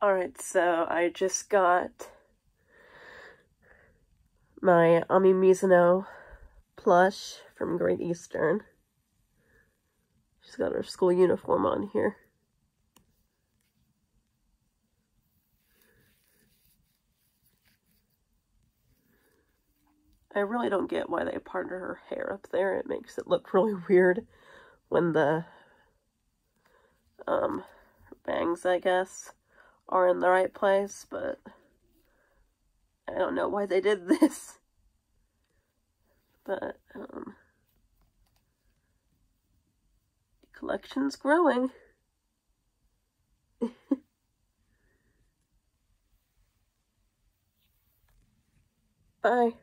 Alright, so I just got my Ami Mizuno plush from Great Eastern. She's got her school uniform on here. I really don't get why they partner her hair up there. It makes it look really weird when the um, bangs, I guess, are in the right place, but I don't know why they did this. But, um, the collection's growing. Bye.